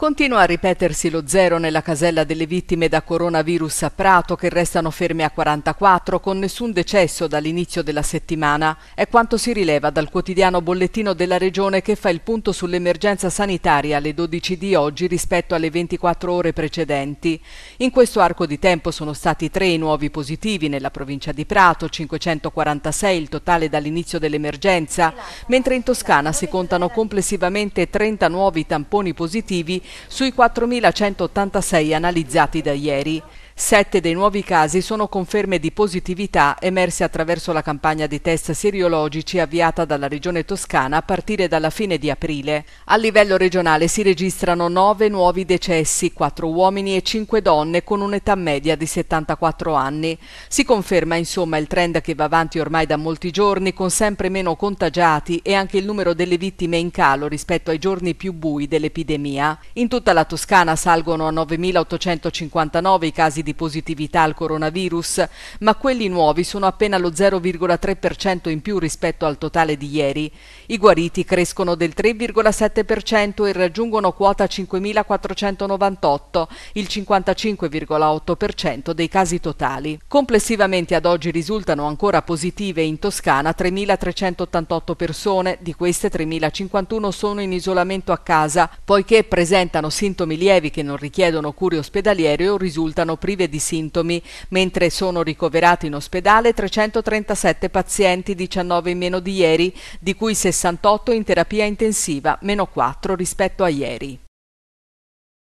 Continua a ripetersi lo zero nella casella delle vittime da coronavirus a Prato che restano ferme a 44 con nessun decesso dall'inizio della settimana. È quanto si rileva dal quotidiano bollettino della regione che fa il punto sull'emergenza sanitaria alle 12 di oggi rispetto alle 24 ore precedenti. In questo arco di tempo sono stati tre i nuovi positivi nella provincia di Prato, 546 il totale dall'inizio dell'emergenza, mentre in Toscana si contano complessivamente 30 nuovi tamponi positivi sui 4.186 analizzati da ieri. Sette dei nuovi casi sono conferme di positività emerse attraverso la campagna di test seriologici avviata dalla Regione Toscana a partire dalla fine di aprile. A livello regionale si registrano nove nuovi decessi, quattro uomini e cinque donne con un'età media di 74 anni. Si conferma insomma il trend che va avanti ormai da molti giorni con sempre meno contagiati e anche il numero delle vittime in calo rispetto ai giorni più bui dell'epidemia. In tutta la Toscana salgono a 9.859 i casi di di positività al coronavirus, ma quelli nuovi sono appena lo 0,3% in più rispetto al totale di ieri. I guariti crescono del 3,7% e raggiungono quota 5.498, il 55,8% dei casi totali. Complessivamente ad oggi risultano ancora positive in Toscana 3.388 persone, di queste 3.051 sono in isolamento a casa, poiché presentano sintomi lievi che non richiedono cure ospedaliere o risultano privi prive di sintomi, mentre sono ricoverati in ospedale 337 pazienti, 19 in meno di ieri, di cui 68 in terapia intensiva, meno 4 rispetto a ieri.